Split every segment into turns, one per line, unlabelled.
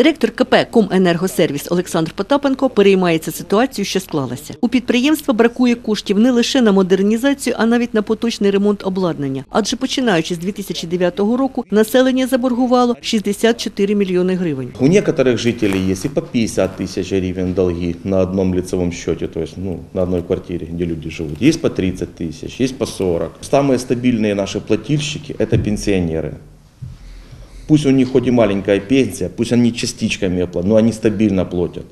Директор КП «Коменергосервіс» Олександр Потапенко переймається ситуацією, що склалася. У підприємства бракує коштів не лише на модернізацію, а навіть на поточний ремонт обладнання. Адже починаючи з 2009 року населення заборгувало 64 мільйони гривень.
У некоторых жителей есть и по 50 тысяч гривен долги на одном лицевом счете, то есть ну, на одной квартире, где люди живут. Есть по 30 тысяч, есть по 40. Самые стабильные наши плательщики – это пенсионеры. Пусть у них хоть и маленькая пенсия, пусть они частичками оплатят, но они стабильно платят.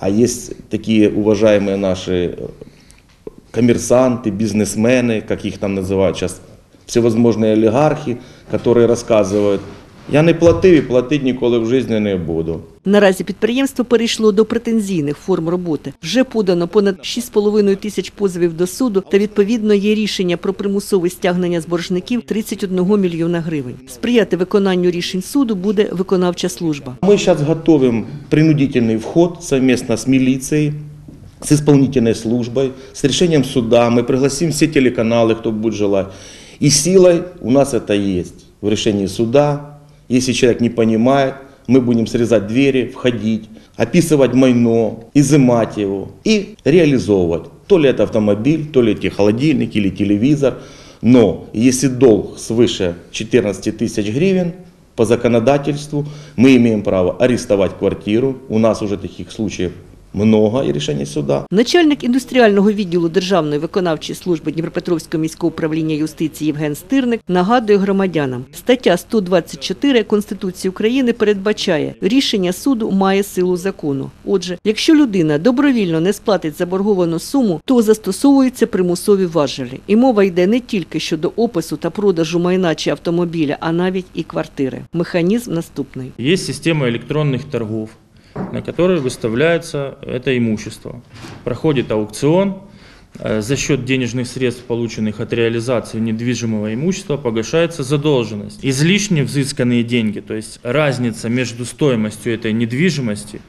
А есть такие уважаемые наши э, коммерсанты, бизнесмены, как их там называют сейчас, всевозможные олигархи, которые рассказывают, я не платив і платити ніколи в житті не буду.
Наразі підприємство перейшло до претензійних форм роботи. Вже подано понад 6,5 тисяч позовів до суду та відповідно є рішення про примусове стягнення з боржників 31 мільйона гривень. Сприяти виконанню рішень суду буде виконавча служба.
Мы сейчас готовим принудительный вход совместно с милицией, с исполнительной службой, с решением суда. Мы пригласим все телеканалы, кто будет желать. И силой у нас это есть в решении суда. Если человек не понимает, мы будем срезать двери, входить, описывать майно, изымать его и реализовывать. То ли это автомобиль, то ли это холодильник или телевизор. Но если долг свыше 14 тысяч гривен, по законодательству мы имеем право арестовать квартиру. У нас уже таких случаев много и решений суда.
Начальник індустріального відділу Державної виконавчої служби Дніпропетровського міського управління юстиції Євген Стирник нагадує громадянам. Стаття 124 Конституції України передбачає, рішення суду має силу закону. Отже, якщо людина добровільно не сплатить заборговану суму, то застосовуються примусові важелі. І мова йде не тільки щодо опису та продажу майна чи автомобіля, а навіть і квартири. Механізм наступний.
Есть система электронных торгов, на которой выставляется это имущество. Проходит аукцион, э, за счет денежных средств, полученных от реализации недвижимого имущества, погашается задолженность. Излишне взысканные деньги, то есть разница между стоимостью этой недвижимости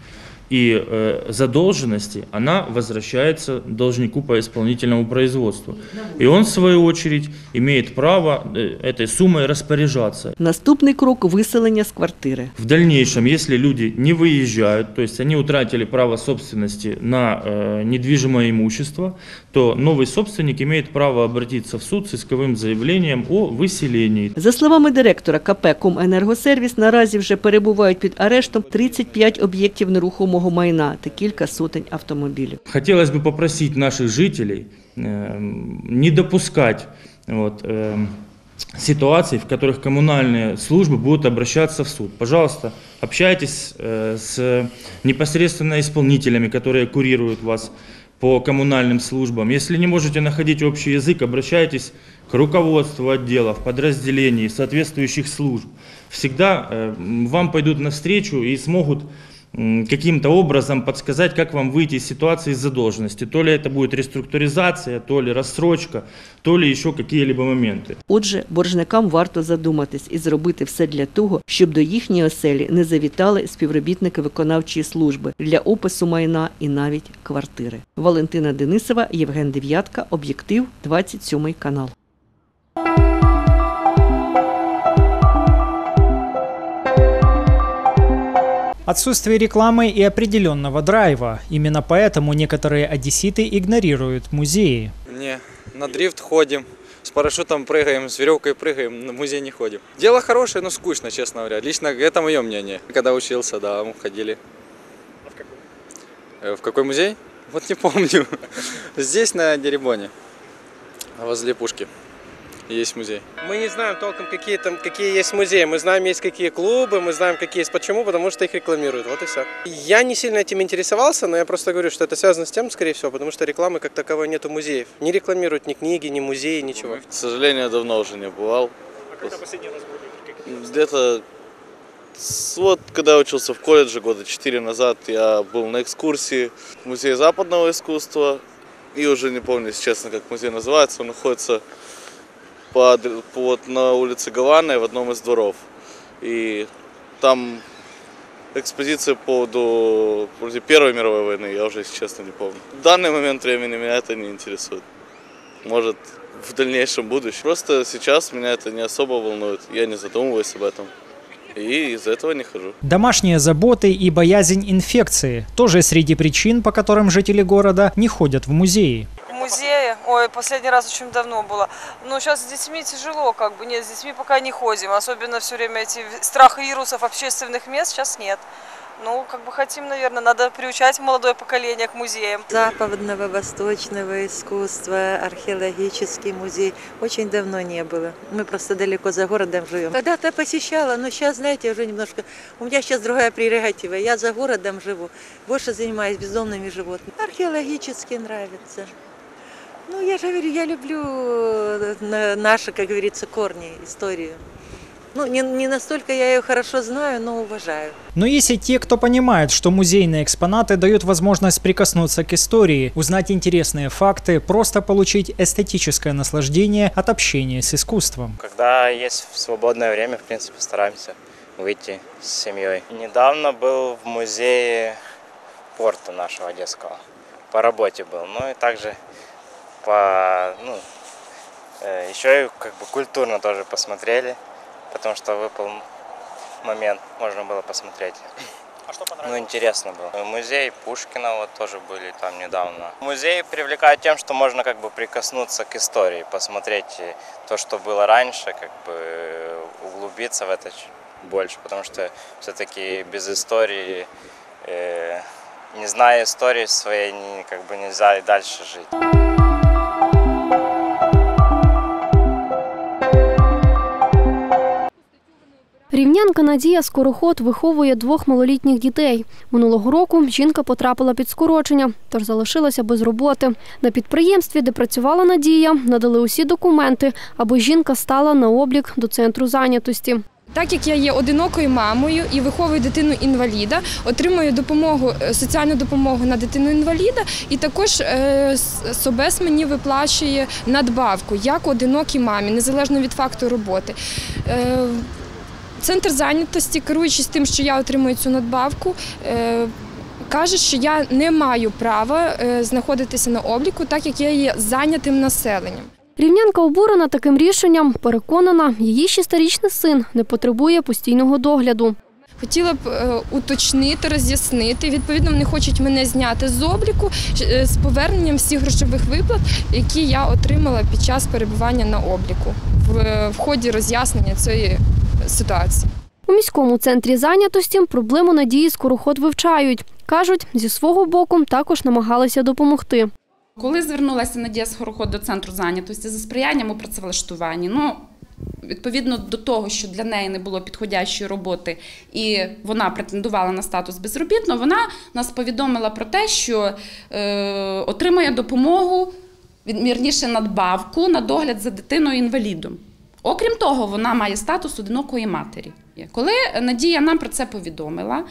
и э, задолженности, она возвращается должнику по исполнительному производству. И он, в свою очередь, имеет право э, этой суммой распоряжаться.
Наступний крок виселення з квартири.
В дальнейшем, если люди не выезжают, то есть они утратили право собственности на э, недвижимое имущество, то новый собственник имеет право обратиться в суд с исковым заявлением о выселении.
За словами директора КП «Коменергосервіс», наразі вже перебувають під арештом 35 об'єктів нерухомого майна та кілька сотень автомобілів.
Хотелось бы попросить наших жителей э, не допускать вот, э, ситуаций, в которых коммунальные службы будут обращаться в суд. Пожалуйста, общайтесь э, с непосредственно исполнителями, которые курируют вас по коммунальным службам. Если не можете находить общий язык, обращайтесь к руководству отделов, подразделений, соответствующих служб. Всегда э, вам пойдут навстречу и смогут м, каким-то образом подсказать, как вам выйти из ситуации задолженности. То ли это будет реструктуризация, то ли рассрочка, то ли еще какие-либо моменты.
Отже, боржникам варто задуматись і зробити все для того, щоб до їхньої оселі не завітали співробітники виконавчої служби для опису майна і навіть квартири. Валентина Денисова, Євген Дев'ятка, Об'єктив, 27 канал.
Отсутствие рекламы и определенного драйва. Именно поэтому некоторые одесситы игнорируют музеи.
Не, на дрифт ходим, с парашютом прыгаем, с веревкой прыгаем, на музей не ходим. Дело хорошее, но скучно, честно говоря. Лично это мое мнение. Когда учился, да, мы ходили. А в какой? В какой музей? Вот не помню. Здесь, на Деребоне, возле пушки. Есть музей.
Мы не знаем толком, какие там, какие есть музеи. Мы знаем, есть какие клубы, мы знаем, какие есть. Почему? Потому что их рекламируют. Вот и все. Я не сильно этим интересовался, но я просто говорю, что это связано с тем, скорее всего, потому что рекламы как таковой нету музеев. Не рекламируют ни книги, ни музеи, ничего.
К сожалению, я давно уже не бывал.
А когда последний раз были?
Где-то вот когда я учился в колледже года четыре назад, я был на экскурсии в музей западного искусства. И уже не помню, если честно, как музей называется. Он находится по, вот на улице Гаваны в одном из дворов. И там экспозиция по поводу вроде Первой мировой войны, я уже, если честно, не помню. В данный момент времени меня это не интересует. Может, в дальнейшем будущем. Просто сейчас меня это не особо волнует. Я не задумываюсь об этом. И из-за этого не хожу.
Домашние заботы и боязнь инфекции – тоже среди причин, по которым жители города не ходят в музеи.
Музее, ой, последний раз очень давно было. Но сейчас с детьми тяжело, как бы, нет, с детьми пока не ходим. Особенно все время эти страх вирусов общественных мест сейчас нет. Ну, как бы хотим, наверное, надо приучать молодое поколение к музеям.
Западного, восточного искусства, археологический музей. Очень давно не было. Мы просто далеко за городом живем. Когда-то посещала, но сейчас, знаете, уже немножко... У меня сейчас другая прерогатива. Я за городом живу, больше занимаюсь бездомными животными. Археологически нравится. Ну, я же говорю, я люблю э, на- наши, как говорится, корни, историю. Ну, не, не настолько я ее хорошо знаю, но уважаю.
Но есть и те, кто понимает, что музейные экспонаты дают возможность прикоснуться к истории, узнать интересные факты, просто получить эстетическое наслаждение от общения с искусством.
Когда есть свободное время, в принципе, стараемся выйти с семьей. Недавно был в музее порта нашего одесского. По работе был. Ну и также по, ну, э, еще и как бы культурно тоже посмотрели, потому что выпал момент, можно было посмотреть. Ну, интересно было. Музей Пушкина вот тоже были там недавно. Музей привлекает тем, что можно как бы прикоснуться к истории, посмотреть э, то, что было раньше, как бы э, углубиться в это больше, потому что все-таки без истории, э, не зная истории своей, как бы нельзя и дальше жить.
Рівнянка Надія Скороход виховує двох малолітніх дітей. Минулого року жінка потрапила під скорочення, тож залишилася без роботи. На підприємстві, де працювала Надія, надали усі документи, аби жінка стала на облік до центру зайнятості.
Так як я є одинокою мамою і виховую дитину інваліда, отримую допомогу, е, соціальну допомогу на дитину інваліда, і також е, СОБЕС мені виплачує надбавку як одинокій мамі, незалежно від факту роботи. Центр зайнятості, керуючись тим, що я отримую цю надбавку, е, каже, що я не маю права е, знаходитися на обліку, так як я є зайнятим населенням.
Рівнянка обурена таким рішенням. Переконана, її шестирічний син не потребує постійного догляду.
Хотіла б е, уточнити, роз'яснити. Відповідно, вони хочуть мене зняти з обліку з поверненням всіх грошових виплат, які я отримала під час перебування на обліку в ході роз'яснення цієї ситуації.
У міському центрі зайнятості проблему Надії Скороход вивчають. Кажуть, зі свого боку також намагалися допомогти.
Коли звернулася Надія Скороход до центру зайнятості за сприянням у працевлаштуванні, ну відповідно до того, що для неї не було підходящої роботи, і вона претендувала на статус безробітного, вона нас повідомила про те, що е, отримує допомогу, відмірніше надбавку на догляд за дитиною інвалідом. Окрім того, вона має статус одинокої матері. Коли Надія нам про це повідомила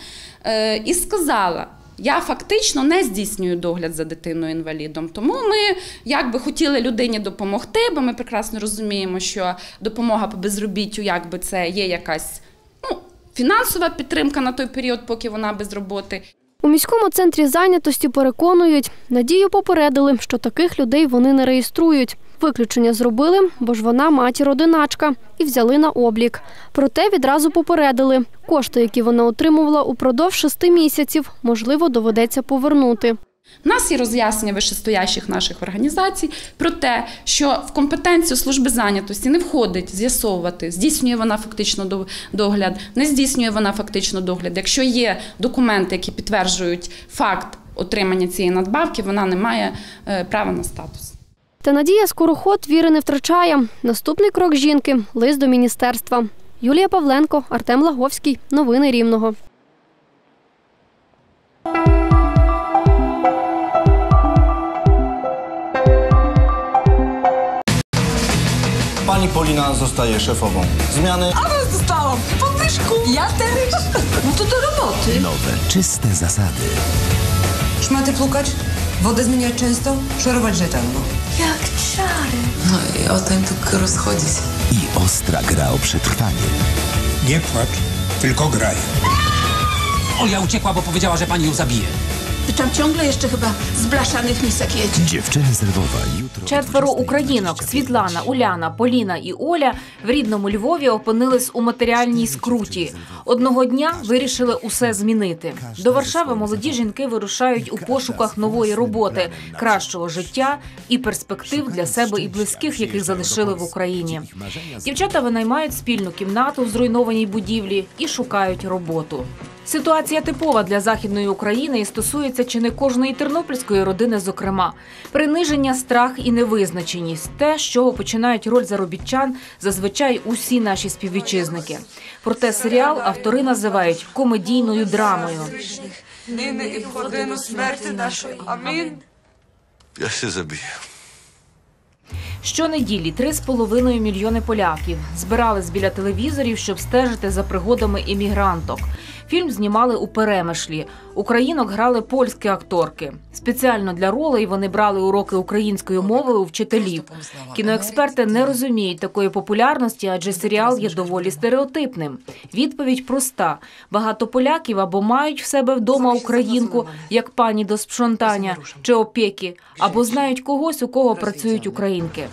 е, і сказала, я фактично не здійснюю догляд за дитиною інвалідом. Тому ми якби хотіли людині допомогти, бо ми прекрасно розуміємо, що допомога по безробіттю, якби це є якась ну, фінансова підтримка на той період, поки вона без роботи.
У міському центрі зайнятості переконують, Надію попередили, що таких людей вони не реєструють. Виключення зробили, бо ж вона матір-одиначка, і взяли на облік. Проте відразу попередили, кошти, які вона отримувала упродовж шести місяців, можливо, доведеться повернути.
У нас є роз'яснення вищестоящих наших організацій про те, що в компетенцію служби зайнятості не входить з'ясовувати, здійснює вона фактично догляд, не здійснює вона фактично догляд. Якщо є документи, які підтверджують факт отримання цієї надбавки, вона не має е, права на статус.
Та Надія Скороход віри не втрачає. Наступний крок жінки лист до міністерства. Юлія Павленко, Артем Лаговський. Новини Рівного.
Pani Polina zostaje szefową. Zmiany
Ale dostałam podwyżku. Ja też. No to do roboty.
Nowe, czyste zasady.
Szmaty plukać, wodę zmieniać często, szorować rzetelno. Jak czary. No i o tym tylko rozchodzić.
I ostra gra o przetrwanie.
Nie płacz, tylko graj.
Olia uciekła, bo powiedziała, że pani ją zabije.
Tam ciągle jeszcze chyba z blaszanych misek jedzie.
Dziewczyny z Lwowa jutro.
Четверо українок Світлана, Уляна, Поліна і Оля в рідному Львові опинились у матеріальній скруті. Одного дня вирішили усе змінити. До Варшави молоді жінки вирушають у пошуках нової роботи, кращого життя і перспектив для себе і близьких, яких залишили в Україні. Дівчата винаймають спільну кімнату в зруйнованій будівлі і шукають роботу. Ситуація типова для західної України і стосується чи не кожної тернопільської родини, зокрема приниження, страх і невизначеність те, з чого починають роль заробітчан зазвичай усі наші співвітчизники. Проте серіал автори називають комедійною драмою.
Нині і в годину смерти нашої. Амінь.
Я się zabiję.
Щонеділі 3,5 мільйони поляків збирались біля телевізорів, щоб стежити за пригодами іммігранток. Фільм знімали у перемишлі. Українок грали польські акторки. Спеціально для ролей вони брали уроки української мови у вчителів. Кіноексперти не розуміють такої популярності, адже серіал є доволі стереотипним. Відповідь проста: багато поляків або мають в себе вдома українку, як пані до спшонтання чи опіки, або знають когось, у кого працюють українки.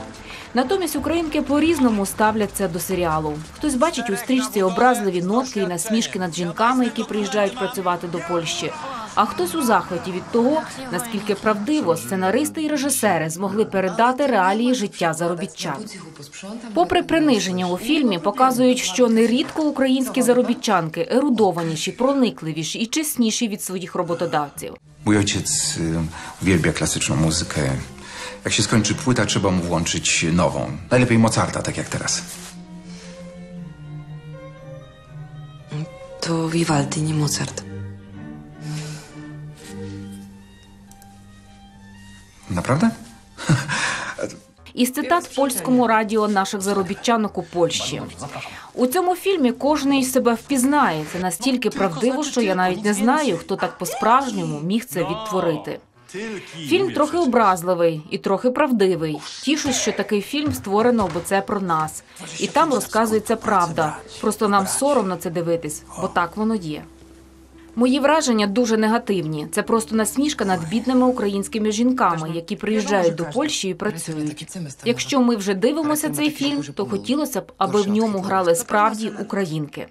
Натомість українки по-різному ставляться до серіалу. Хтось бачить у стрічці образливі нотки і насмішки над жінками, які приїжджають працювати до Польщі. А хтось у захваті від того, наскільки правдиво сценаристи і режисери змогли передати реалії життя заробітчан. Попри приниження у фільмі, показують, що нерідко українські заробітчанки ерудованіші, проникливіші і чесніші від своїх роботодавців.
Mój ojciec y, uwielbia klasyczną muzykę. Jak się skończy płyta, trzeba mu włączyć nową. Najlepiej Mozarta, tak jak teraz.
To Vivaldi, nie Mozart.
Naprawdę?
Із цитат польському радіо наших заробітчанок у Польщі. У цьому фільмі кожен себе впізнає. Це настільки правдиво, що я навіть не знаю, хто так по-справжньому міг це відтворити. Фільм трохи образливий і трохи правдивий. Тішусь, що такий фільм створено, бо це про нас. І там розказується правда. Просто нам соромно це дивитись, бо так воно є. Мої враження дуже негативні. Це просто насмішка над бідними українськими жінками, які приїжджають до Польщі і працюють. Якщо ми вже дивимося цей фільм, то хотілося б, аби в ньому грали справді українки.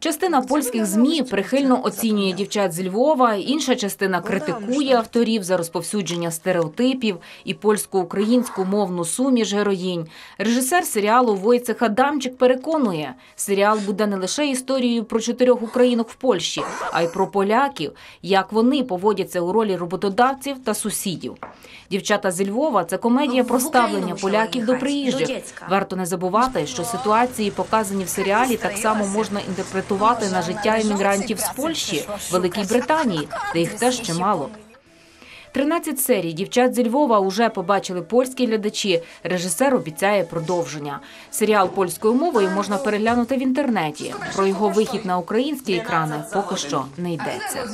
Частина польських змі прихильно оцінює дівчат з Львова, інша частина критикує авторів за розповсюдження стереотипів і польсько-українську мовну суміш героїнь. Режисер серіалу Войцех Адамчик переконує, серіал буде не лише історією про чотирьох українок в Польщі, а й про поляків, як вони поводяться у ролі роботодавців та сусідів. Дівчата зі Львова це комедія про ставлення поляків до приїжджих. Варто не забувати, що ситуації, показані в серіалі, так само можна інтерпретувати на життя іммігрантів з Польщі, Великій Британії, де їх теж чимало. 13 серій дівчат зі Львова уже побачили польські глядачі. Режисер обіцяє продовження. Серіал польською мовою можна переглянути в інтернеті. Про його вихід на українські екрани поки що не йдеться.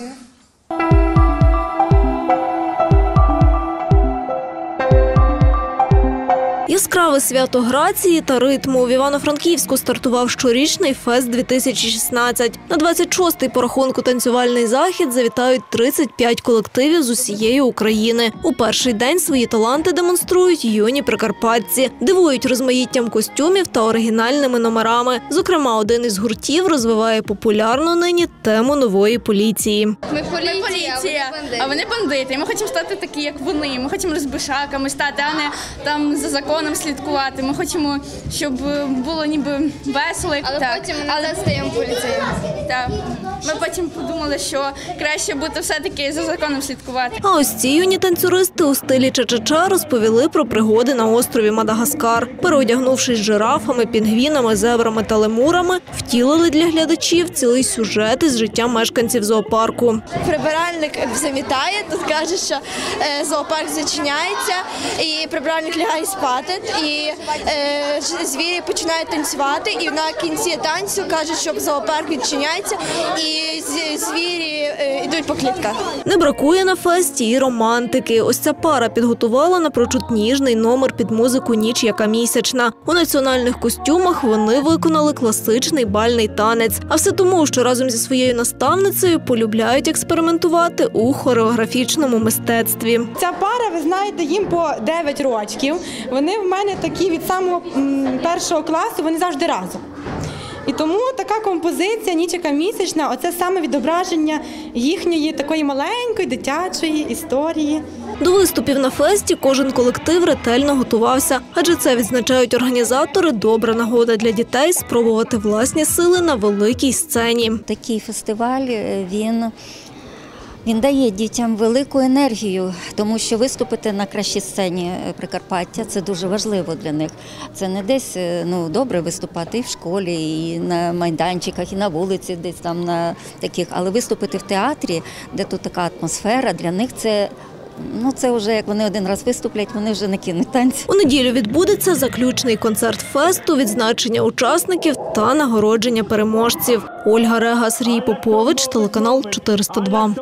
Яскраве свято грації та ритму в Івано-Франківську стартував щорічний фест 2016. На 26-й по рахунку танцювальний захід завітають 35 колективів з усієї України. У перший день свої таланти демонструють юні прикарпатці, дивують розмаїттям костюмів та оригінальними номерами. Зокрема, один із гуртів розвиває популярну нині тему нової поліції.
Ми поліція, а вони бандити. Ми хочемо стати такі, як вони. Ми хочемо розбишаками стати, а не там за законом слідкувати. Ми хочемо, щоб було ніби весело. Але так. потім але стаємо поліціями. Так. Ми потім подумали, що краще бути все-таки за законом слідкувати.
А ось ці юні танцюристи у стилі ча-ча-ча розповіли про пригоди на острові Мадагаскар. Переодягнувшись жирафами, пінгвінами, зебрами та лемурами, втілили для глядачів цілий сюжет із життя мешканців зоопарку.
Прибиральник замітає, тут каже, що е, зоопарк зачиняється, і прибиральник лягає спати, і е, звірі починають танцювати, і на кінці танцю кажуть, що зоопарк відчиняється, і звірі е, йдуть по клітках.
Не бракує на фесті і романтики. Ось ця пара підготувала напрочуд ніжний номер під музику Ніч яка місячна. У національних костюмах вони виконали класичний бальний танець. А все тому, що разом зі своєю наставницею полюбляють експериментувати у хореографічному мистецтві.
Ця пара, ви знаєте, їм по 9 років. Вони в мене такі від самого першого класу, вони завжди разом. І тому така композиція Нічика місячна оце саме відображення їхньої такої маленької дитячої історії.
До виступів на фесті кожен колектив ретельно готувався, адже це відзначають організатори. Добра нагода для дітей спробувати власні сили на великій сцені.
Такий фестиваль е, він. Він дає дітям велику енергію, тому що виступити на кращій сцені е, Прикарпаття це дуже важливо для них. Це не десь е, ну добре виступати і в школі, і на майданчиках, і на вулиці, десь там на таких, але виступити в театрі, де тут така атмосфера, для них це. Ну, це вже як вони один раз виступлять, вони вже не кинуть танці.
У неділю відбудеться заключний концерт фесту, відзначення учасників та нагородження переможців. Ольга Рега, Сергій Попович, телеканал 402.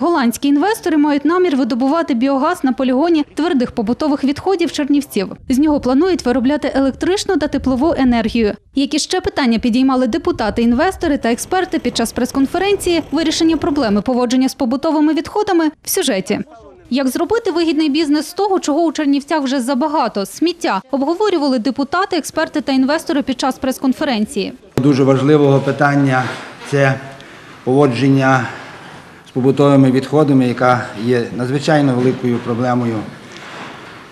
Голландські інвестори мають намір видобувати біогаз на полігоні твердих побутових відходів Чернівців. З нього планують виробляти електричну та теплову енергію. Які ще питання підіймали депутати, інвестори та експерти під час прес-конференції, вирішення проблеми поводження з побутовими відходами в сюжеті. Як зробити вигідний бізнес з того, чого у Чернівцях вже забагато сміття, обговорювали депутати, експерти та інвестори під час прес-конференції.
Дуже важливого питання це поводження з побутовими відходами, яка є надзвичайно великою проблемою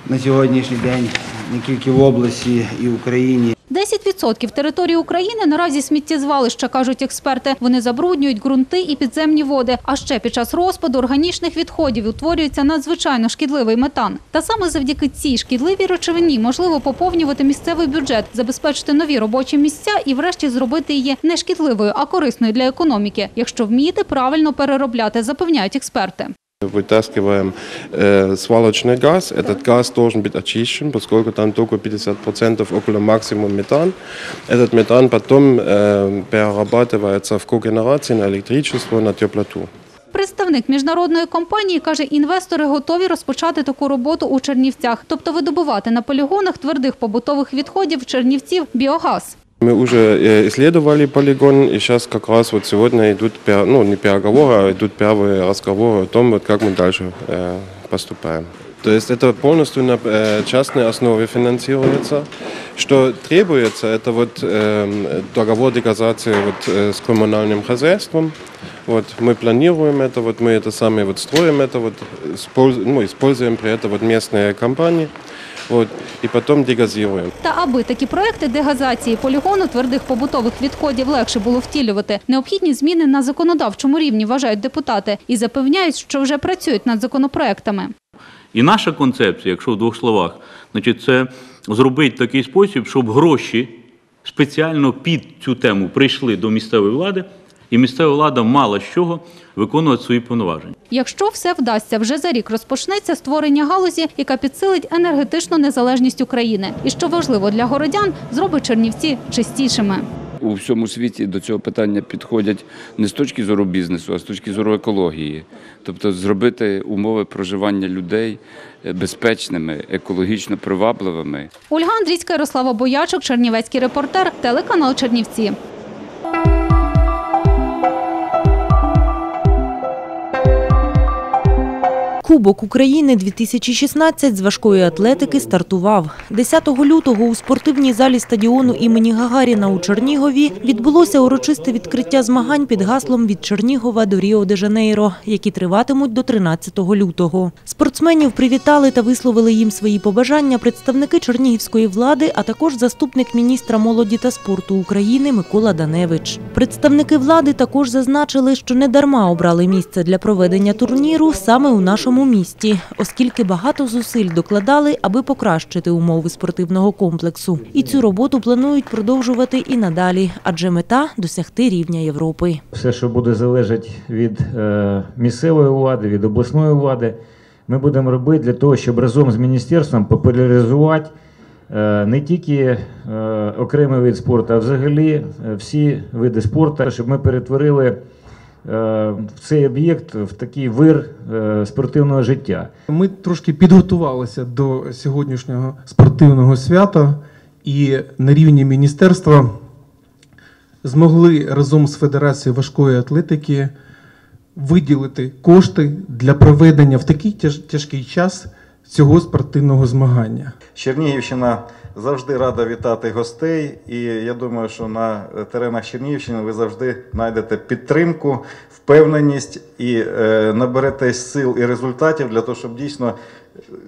на сьогоднішній день не тільки в області і в Україні.
10% території України наразі сміттєзвалища, кажуть експерти. Вони забруднюють ґрунти і підземні води. А ще під час розпаду органічних відходів утворюється надзвичайно шкідливий метан. Та саме завдяки цій шкідливій речовині можливо поповнювати місцевий бюджет, забезпечити нові робочі місця і, врешті, зробити її не шкідливою, а корисною для економіки, якщо вміти правильно переробляти, запевняють експерти.
Вытаскиваем э, свалочный газ. Этот газ должен быть очищен, поскольку там только 50% около максимум метан. Этот метан потом э, перерабатывается в когенерации на электричество, на теплоту.
Представник міжнародної компанії каже, інвестори готові розпочати таку роботу у Чернівцях, тобто видобувати на полігонах твердих побутових відходів Чернівців біогаз.
Мы уже э, исследовали полигон, и сейчас как раз вот сегодня идут, ну не переговоры, а идут первые разговоры о том, вот как мы дальше э, поступаем. То есть это полностью на э, частной основе финансируется. Что требуется, это вот э, договор дегазации вот, с коммунальным хозяйством. Вот, мы планируем это, вот, мы это сами вот, строим это, вот, ну, используем при этом вот, местные компании. Вот, и потом дегазируем.
Та аби такі проекти дегазації полігону твердих побутових відходів легше було втілювати, необхідні зміни на законодавчому рівні вважають депутати і запевняють, що вже працюють над законопроектами.
І наша концепція, якщо в двох словах, значить, це зробити такий спосіб, щоб гроші спеціально під цю тему прийшли до місцевої влади, і місцева влада мала з чого виконувати свої повноваження.
Якщо все вдасться, вже за рік розпочнеться створення галузі, яка підсилить енергетичну незалежність України. І що важливо для городян, зробить Чернівці чистішими.
У всьому світі до цього питання підходять не з точки зору бізнесу, а з точки зору екології. Тобто зробити умови проживання людей е, безпечними, екологічно привабливими.
Ольга Андрійська, Ярослава Боячок, Чернівецький репортер, телеканал Чернівці.
Кубок України 2016 з важкої атлетики стартував. 10 лютого у спортивній залі стадіону імені Гагаріна у Чернігові відбулося урочисте відкриття змагань під гаслом від Чернігова до Ріо-де-Жанейро, які триватимуть до 13 лютого. Спортсменів привітали та висловили їм свої побажання представники чернігівської влади, а також заступник міністра молоді та спорту України Микола Даневич. Представники влади також зазначили, що не дарма обрали місце для проведення турніру саме у нашому місті, оскільки багато зусиль докладали, аби покращити умови спортивного комплексу. І цю роботу планують продовжувати і надалі, адже мета досягти рівня Європи.
Все, що буде залежати від е, місцевої влади, від обласної влади,
ми будемо робити для того, щоб разом з міністерством популяризувати е, не тільки е, окремий вид спорту, а взагалі всі види спорту, щоб ми перетворили в цей об'єкт в такий вир е, спортивного життя.
Ми трошки підготувалися до сьогоднішнього спортивного свята і на рівні міністерства змогли разом з Федерацією важкої атлетики виділити кошти для проведення в такий тяж- тяжкий час цього спортивного змагання.
Чернігівщина завжди рада вітати гостей, і я думаю, що на теренах Чернігівщини ви завжди знайдете підтримку, впевненість і е, наберетесь сил і результатів для того, щоб дійсно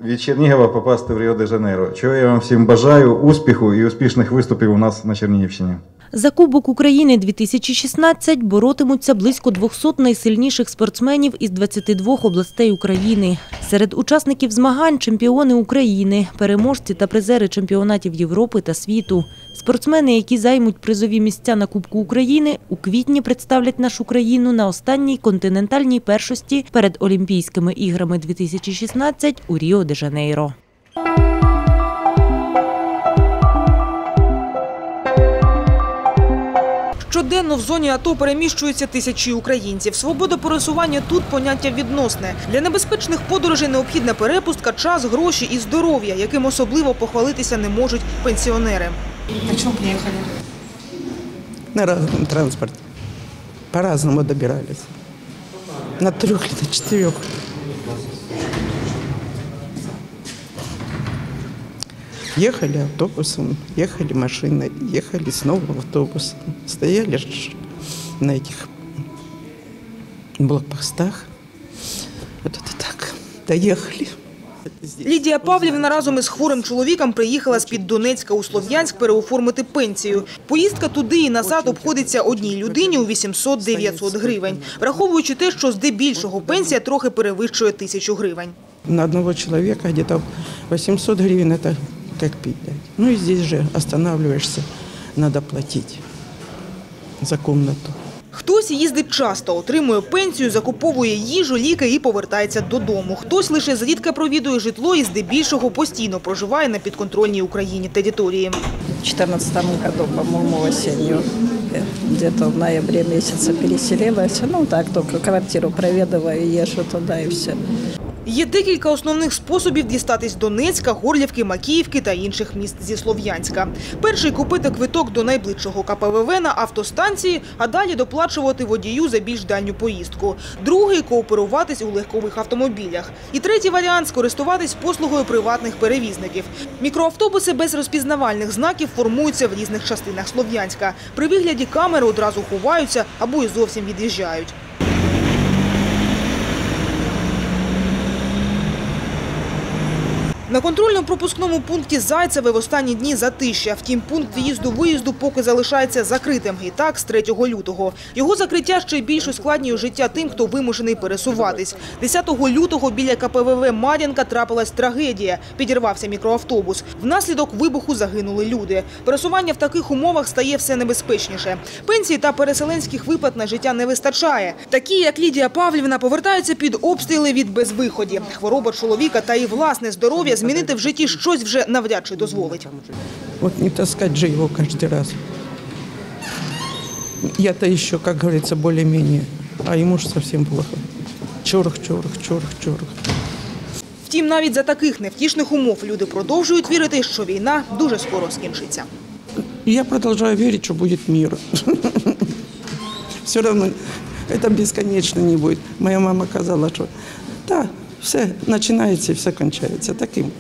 від Чернігова попасти в Ріо де Жанейро. Чого я вам всім бажаю успіху і успішних виступів у нас на Чернігівщині.
За Кубок України 2016 боротимуться близько 200 найсильніших спортсменів із 22 областей України. Серед учасників змагань чемпіони України, переможці та призери чемпіонатів Європи та світу. Спортсмени, які займуть призові місця на Кубку України, у квітні представлять нашу країну на останній континентальній першості перед Олімпійськими іграми 2016 у Ріо де Жанейро.
Щоденно в зоні АТО переміщуються тисячі українців. Свобода пересування тут поняття відносне. Для небезпечних подорожей необхідна перепустка, час, гроші і здоров'я, яким особливо похвалитися не можуть пенсіонери.
На чому приїхали?
На разном транспорте. По-разному добирались. На трех или на четырех. Ехали автобусом, ехали машиной, ехали снова автобусом. Стояли ж на этих блокпостах. Вот это так. Доехали.
Лідія Павлівна разом із хворим чоловіком приїхала з-під Донецька у Слов'янськ переоформити пенсію. Поїздка туди і назад обходиться одній людині у 800-900 гривень, враховуючи те, що здебільшого пенсія трохи перевищує тисячу гривень.
На одного человека где-то 800 гривен это как пить дать. Ну и здесь же останавливаешься, надо платить за комнату.
Хтось їздить часто, отримує пенсію, закуповує їжу, ліки і повертається додому. Хтось лише зрідка провідує житло і здебільшого постійно проживає на підконтрольній Україні території.
В 2014 году, по-моему, осенью, э, где-то в ноябре месяце переселилась. Ну, так, только квартиру проведываю, езжу туда и все.
Є декілька основних способів дістатись Донецька, Горлівки, Макіївки та інших міст зі Слов'янська. Перший – купити квиток до найближчого КПВВ на автостанції, а далі доплачувати водію за більш дальню поїздку. Другий – кооперуватись у легкових автомобілях. І третій варіант – скористуватись послугою приватних перевізників. Мікроавтобуси без розпізнавальних знаків формуються в різних частинах Слов'янська. При вигляді камери одразу ховаються або і зовсім від'їжджають. На контрольно-пропускному пункті Зайцеве в останні дні затища. Втім, пункт в'їзду-виїзду поки залишається закритим. І так, з 3 лютого. Його закриття ще більш ускладнює життя тим, хто вимушений пересуватись. 10 лютого біля КПВВ Мар'янка трапилась трагедія. Підірвався мікроавтобус. Внаслідок вибуху загинули люди. Пересування в таких умовах стає все небезпечніше. Пенсії та переселенських виплат на життя не вистачає. Такі, як Лідія Павлівна, повертаються під обстріли від безвиході. Хвороба чоловіка та і власне здоров'я змінити в житті щось вже навряд чи дозволить.
Вот не таскать же его каждый раз. Я-то еще, как говорится, более-менее. А ему же совсем плохо. Чорох, чорох, чорох, чорох.
Втім, навіть за таких невтішних умов люди продовжують вірити, що війна дуже скоро скінчиться.
Я продолжаю верить, что будет мир. Все равно это бесконечно не будет. Моя мама казала, что да, все начинается и все кончается. Так и будет.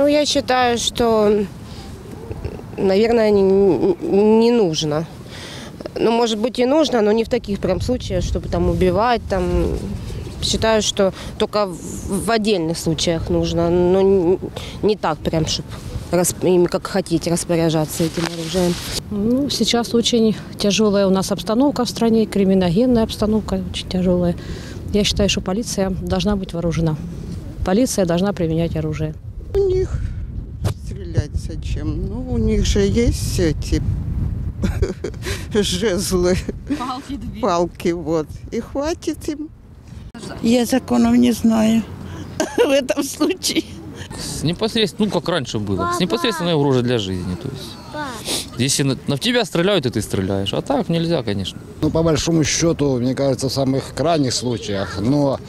Ну, я считаю, что, наверное, не, не нужно. Ну, может быть, и нужно, но не в таких прям случаях, чтобы там убивать, там. Считаю, что только в отдельных случаях нужно, но не- так прям, чтобы ими как хотите распоряжаться этим оружием.
Ну, сейчас очень тяжелая у нас обстановка в стране, криминогенная обстановка очень тяжелая. Я считаю, что полиция должна быть вооружена. Полиция должна применять оружие.
Зачем? Ну, у них же есть эти жезлы,
Палки
палки, вот. И хватит им.
Я законов не знаю в этом случае.
С непосредственно, ну как раньше было, с непосредственной угрозой для жизни. То есть, если на, на в тебя стреляют, и ты стреляешь. А так нельзя, конечно.
Ну, по большому счету, мне кажется, в самых крайних случаях. Но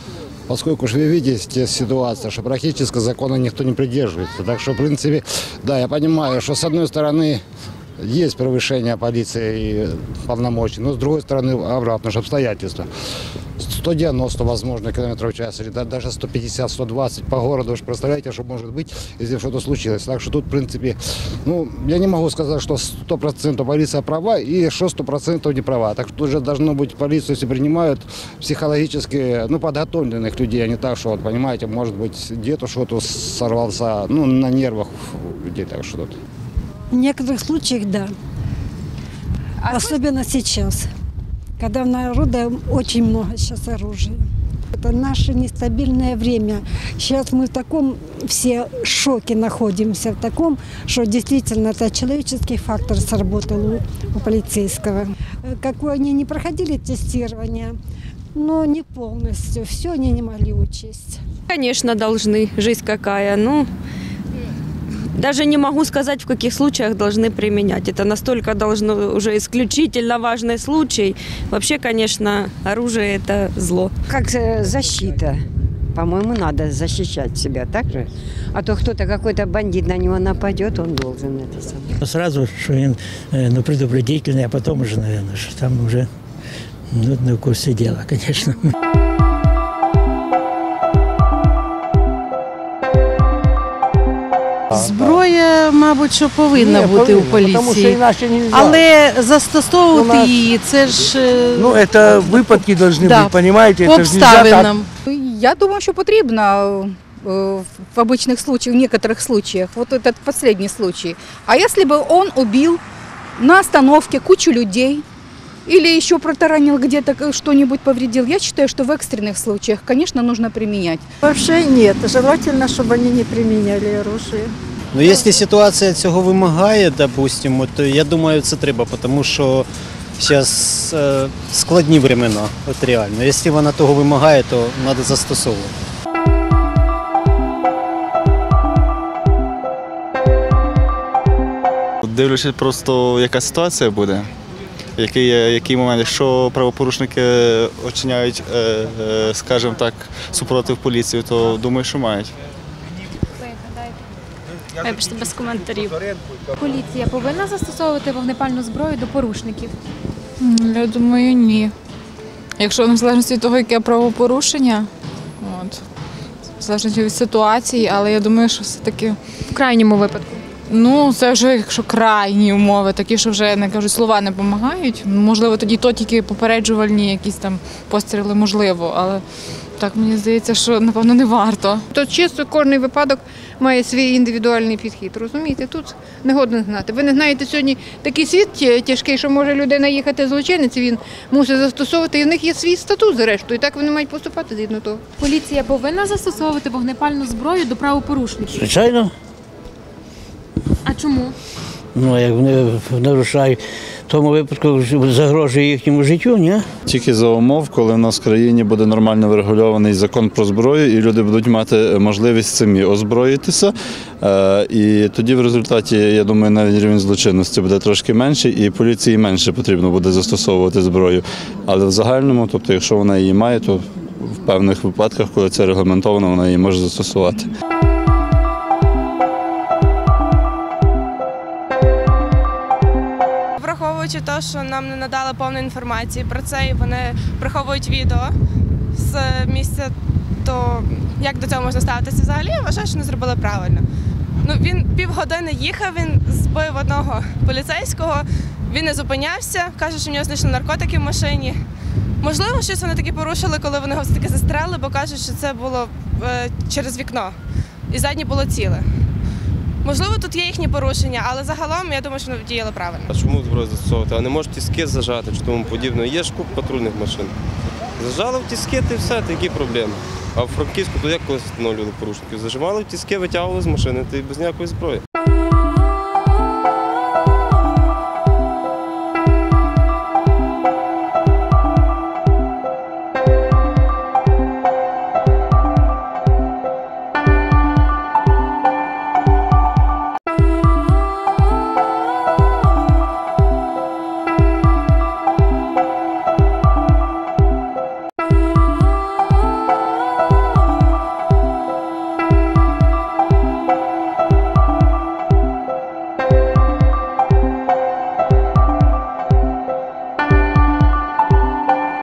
поскольку же вы видите ситуацию, что практически закона никто не придерживается. Так что, в принципе, да, я понимаю, что с одной стороны есть превышение полиции и полномочий, но с другой стороны обратно же обстоятельства. 190, возможно, километров в час, или да- даже 150-120 по городу. Вы же представляете, что может быть, если что-то случилось. Так что тут, в принципе, ну, я не могу сказать, что 100% полиция права и что 100% не права. Так что тут же должно быть полицию, если принимают психологически, ну, подготовленных людей, а не так, что, вот, понимаете, может быть, где-то что-то сорвался, ну, на нервах людей, так что тут.
В некоторых случаях да. Особенно сейчас, когда в народа очень много сейчас оружия. Это наше нестабильное время. Сейчас мы в таком все шоке находимся, в таком, что действительно это человеческий фактор сработал у, у полицейского. Какое они не проходили тестирование, но не полностью, все они не могли учесть.
Конечно, должны. Жизнь какая. Ну, даже не могу сказать, в каких случаях должны применять. Это настолько должно уже исключительно важный случай. Вообще, конечно, оружие – это зло.
Как э, защита. По-моему, надо защищать себя, так же? А то кто-то, какой-то бандит на него нападет, он должен это самое.
Сразу, что он э, ну, предупредительный, а потом уже, наверное, что там уже ну, на курсе дела, конечно.
Зброя, мабуть, що повинна
Ні,
бути у
повинна, тому що
поліції.
інакше нельзя.
Але застосовувати
У нас-
її, це ж е,
Ну, это выпадки должны
Да,
быть, понимаете?
по
Это ж нельзя так.
обставинам.
Я думаю, что потребно э, в обычных случаях, в некоторых случаях, вот этот последний случай. А если бы он убил на остановке кучу людей или еще протаранил где-то э, что-нибудь повредил, я считаю, что в экстренных случаях, конечно, нужно применять.
Вообще нет. Желательно, чтобы они не применяли оружие.
Ну, якщо ситуація цього вимагає, допустимо, то я думаю, це треба, тому що зараз е, складні времена, от реально. Якщо вона того вимагає, то треба застосовувати.
Дивлячись просто, яка ситуація буде, який, який момент, якщо правопорушники очиняють, е, е, скажімо так, супротив поліції, то думаю, що мають.
Вибачте, без коментарів.
Поліція повинна застосовувати вогнепальну зброю до порушників.
Я думаю, ні. Якщо в залежності від того, яке правопорушення, от, в залежності від ситуації, але я думаю, що все-таки.
В крайньому випадку.
Ну, це вже якщо крайні умови, такі, що вже не кажуть, слова не допомагають. Можливо, тоді то тільки попереджувальні якісь там постріли, можливо, але так мені здається, що напевно не варто.
То чисто кожний випадок має свій індивідуальний підхід. Розумієте, тут не годно знати. Ви не знаєте сьогодні такий світ тяжкий, що може людина їхати злочинець, він мусить застосовувати. І в них є свій статут, зрештою. І так вони мають поступати згідно того.
Поліція повинна застосовувати вогнепальну зброю до правопорушників.
Звичайно,
А чому?
Ну, як вони нарушають, в тому випадку загрожує їхньому життю, ні?
Тільки за умов, коли в нас в країні буде нормально врегульований закон про зброю, і люди будуть мати можливість самі озброїтися. Е, І тоді в результаті, я думаю, навіть рівень злочинності буде трошки менший, і поліції менше потрібно буде застосовувати зброю. Але в загальному, тобто, якщо вона її має, то в певних випадках, коли це регламентовано, вона її може застосувати.
Враховуючи те, що нам не надали повної інформації про це, і вони приховують відео з місця, то як до цього можна ставитися взагалі? Я вважаю, що не зробили правильно. Ну він півгодини їхав, він збив одного поліцейського, він не зупинявся, каже, що в нього знайшли наркотики в машині. Можливо, щось вони таки порушили, коли вони його все-таки застрелили, бо кажуть, що це було е, через вікно. І заднє було ціле. Можливо, тут є їхні порушення, але загалом я думаю, що вони діяли правильно.
А чому зброю застосовувати? А не можуть тіски зажати чи тому подібне. Є ж куп патрульних машин. Зажали в тіски, ти все, та які проблеми. А в Франківську то як колись встановлювали порушників? Зажимали в тіски, витягували з машини, ти без ніякої зброї.